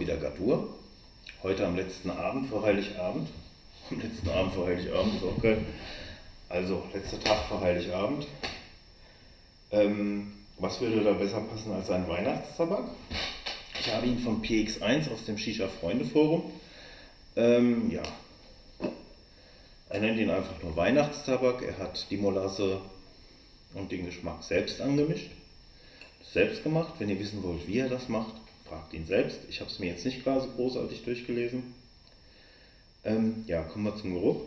wieder Gadur. Heute am letzten Abend vor Heiligabend. Am letzten Abend vor Heiligabend ist auch geil. Also, letzter Tag vor Heiligabend. Ähm, was würde da besser passen als ein Weihnachtstabak? Ich habe ihn von PX1 aus dem Shisha Freunde Forum. Ähm, ja. Er nennt ihn einfach nur Weihnachtstabak. Er hat die Molasse und den Geschmack selbst angemischt. Selbst gemacht. Wenn ihr wissen wollt, wie er das macht, fragt ihn selbst. Ich habe es mir jetzt nicht so großartig durchgelesen. Ähm, ja, kommen wir zum Geruch.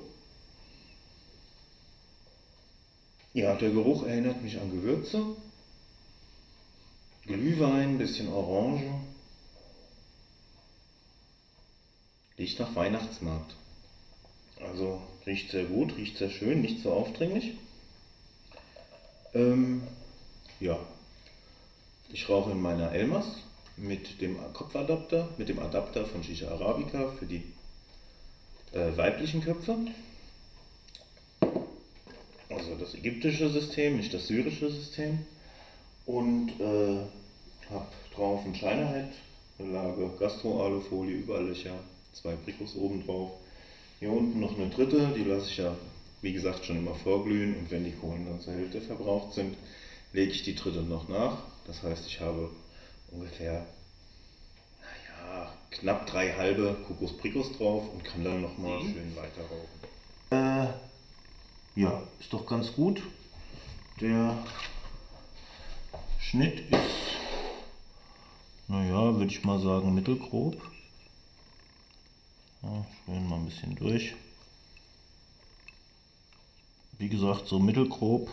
Ja, der Geruch erinnert mich an Gewürze. Glühwein, bisschen Orange. Riecht nach Weihnachtsmarkt. Also riecht sehr gut, riecht sehr schön, nicht so aufdringlich. Ähm, ja, ich rauche in meiner Elmas mit dem Kopfadapter, mit dem Adapter von Shisha Arabica für die äh, weiblichen Köpfe. Also das ägyptische System, nicht das syrische System. Und äh, habe drauf ein Scheinerhead, eine Lage Gastro-Alufolie, überall Löcher, zwei Brikos oben drauf. Hier unten noch eine dritte, die lasse ich ja, wie gesagt, schon immer vorglühen. Und wenn die Kohlen dann zur Hälfte verbraucht sind, lege ich die dritte noch nach. Das heißt, ich habe ungefähr, naja, knapp drei halbe Kokosprikos drauf und kann dann nochmal schön weiter rauchen. Äh, ja, ist doch ganz gut. Der Schnitt ist, naja, würde ich mal sagen, mittelgrob. Ja, schön mal ein bisschen durch. Wie gesagt, so mittelgrob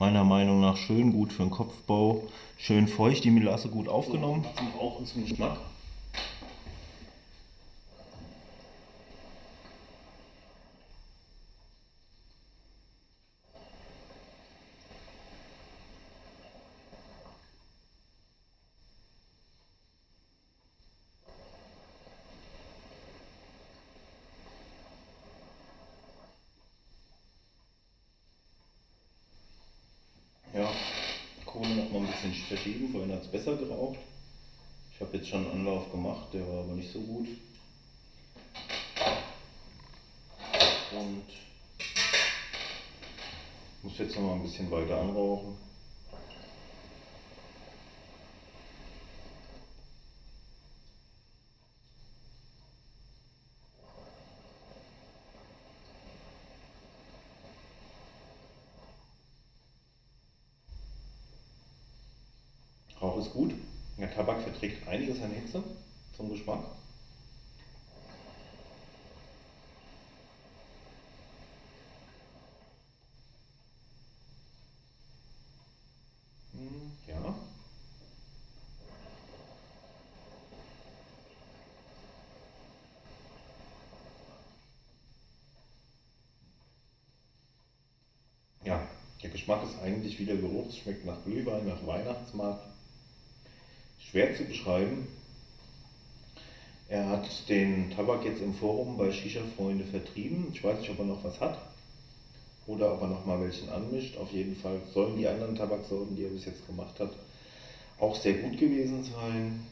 meiner Meinung nach schön gut für den Kopfbau, schön feucht, die Melasse gut aufgenommen. Zum Rauchen zum Geschmack. Ja, Kohle noch mal ein bisschen verschieben, vorhin hat es besser geraucht. Ich habe jetzt schon einen Anlauf gemacht, der war aber nicht so gut. Und muss jetzt noch mal ein bisschen weiter anrauchen. Ist gut. Der Tabak verträgt einiges an Hitze zum Geschmack. Hm, ja. Ja, der Geschmack ist eigentlich wie der Geruch. Es schmeckt nach Glühwein, nach Weihnachtsmarkt schwer zu beschreiben. Er hat den Tabak jetzt im Forum bei Shisha-Freunde vertrieben. Ich weiß nicht, ob er noch was hat oder ob er noch mal welchen anmischt. Auf jeden Fall sollen die anderen Tabaksorten, die er bis jetzt gemacht hat, auch sehr gut gewesen sein.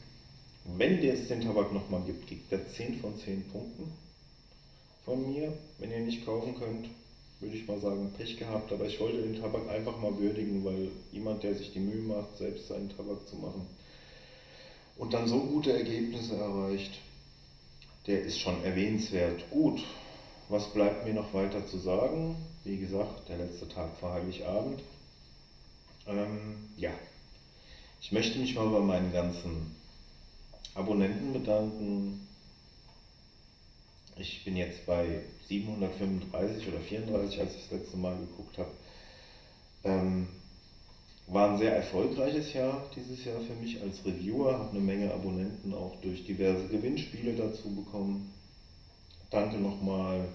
Wenn es den Tabak noch mal gibt, gibt er 10 von 10 Punkten von mir. Wenn ihr nicht kaufen könnt, würde ich mal sagen, Pech gehabt. Aber ich wollte den Tabak einfach mal würdigen, weil jemand, der sich die Mühe macht, selbst seinen Tabak zu machen, und dann so gute Ergebnisse erreicht, der ist schon erwähnenswert. Gut, was bleibt mir noch weiter zu sagen? Wie gesagt, der letzte Tag vor Heiligabend. Ähm, ja, ich möchte mich mal bei meinen ganzen Abonnenten bedanken. Ich bin jetzt bei 735 oder 34, als ich das letzte Mal geguckt habe. Ähm, war ein sehr erfolgreiches Jahr dieses Jahr für mich als Reviewer, habe eine Menge Abonnenten auch durch diverse Gewinnspiele dazu bekommen. Danke nochmal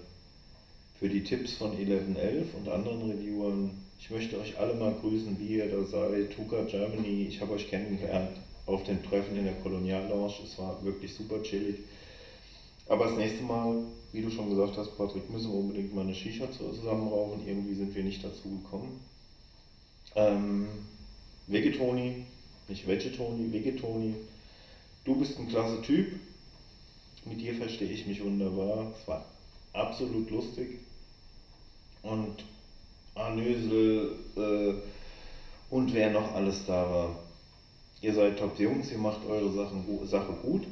für die Tipps von 1111 und anderen Reviewern. Ich möchte euch alle mal grüßen, wie ihr da seid. Tuka Germany, ich habe euch kennengelernt auf den Treffen in der Kolonial Lounge. Es war wirklich super chillig. Aber das nächste Mal, wie du schon gesagt hast, Patrick, müssen wir unbedingt mal eine Shisha zusammen rauchen. Irgendwie sind wir nicht dazu gekommen. Ähm, Vegetoni, nicht Vegetoni, Vegetoni. du bist ein klasse Typ. Mit dir verstehe ich mich wunderbar. Es war absolut lustig. Und Arnösel äh, und wer noch alles da war. Ihr seid top Jungs, ihr macht eure Sachen, Sache gut.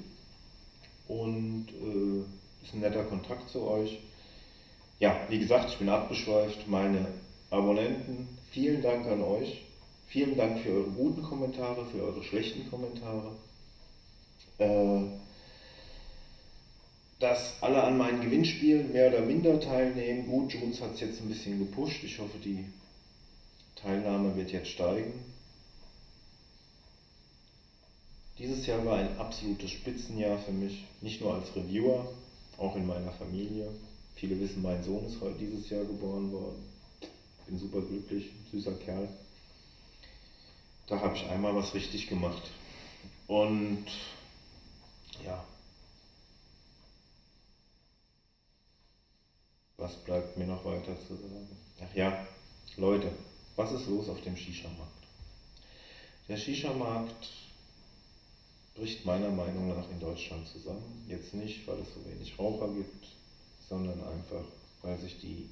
Und äh, ist ein netter Kontakt zu euch. Ja, wie gesagt, ich bin abgeschweift. Meine Abonnenten, vielen Dank an euch. Vielen Dank für eure guten Kommentare, für eure schlechten Kommentare. Äh, dass alle an meinen Gewinnspielen mehr oder minder teilnehmen. Gut, Jones hat es jetzt ein bisschen gepusht. Ich hoffe, die Teilnahme wird jetzt steigen. Dieses Jahr war ein absolutes Spitzenjahr für mich, nicht nur als Reviewer, auch in meiner Familie. Viele wissen, mein Sohn ist heute dieses Jahr geboren worden. Bin super glücklich, süßer Kerl. Da habe ich einmal was richtig gemacht. Und ja, Was bleibt mir noch weiter zu sagen? Ach ja, Leute, was ist los auf dem Shisha-Markt? Der Shisha-Markt bricht meiner Meinung nach in Deutschland zusammen. Jetzt nicht, weil es so wenig Raucher gibt, sondern einfach, weil sich die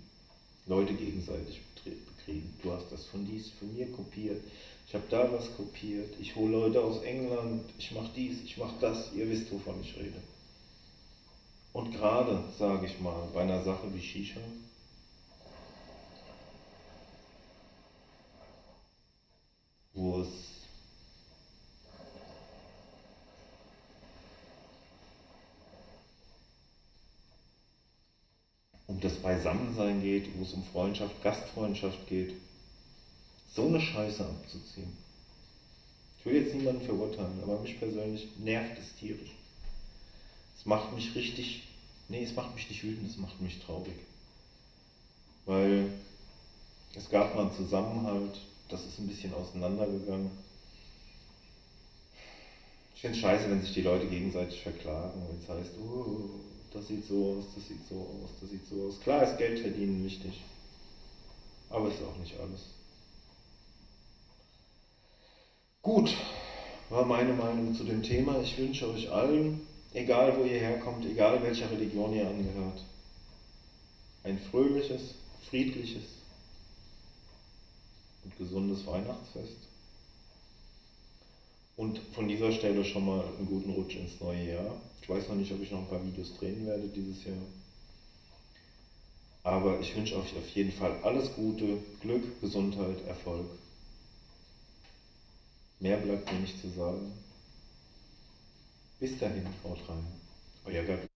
Leute gegenseitig bekriegen. Du hast das von dies von mir kopiert, ich habe da was kopiert, ich hole Leute aus England, ich mache dies, ich mache das, ihr wisst, wovon ich rede. Und gerade, sage ich mal, bei einer Sache wie Shisha, wo es um das Beisammensein geht, wo es um Freundschaft, Gastfreundschaft geht, so eine Scheiße abzuziehen. Ich will jetzt niemanden verurteilen, aber mich persönlich nervt es tierisch. Es macht mich richtig, nee, es macht mich nicht wütend, es macht mich traurig. Weil es gab mal einen Zusammenhalt, das ist ein bisschen auseinandergegangen. Ich finde es scheiße, wenn sich die Leute gegenseitig verklagen, wenn es heißt, oh, das sieht so aus, das sieht so aus, das sieht so aus. Klar ist Geld verdienen wichtig, aber ist auch nicht alles. Gut, war meine Meinung zu dem Thema. Ich wünsche euch allen egal wo ihr herkommt, egal welcher Religion ihr angehört. Ein fröhliches, friedliches und gesundes Weihnachtsfest. Und von dieser Stelle schon mal einen guten Rutsch ins neue Jahr. Ich weiß noch nicht, ob ich noch ein paar Videos drehen werde dieses Jahr. Aber ich wünsche euch auf jeden Fall alles Gute, Glück, Gesundheit, Erfolg. Mehr bleibt mir nicht zu sagen. Bis dahin, haut rein. Euer Gabi.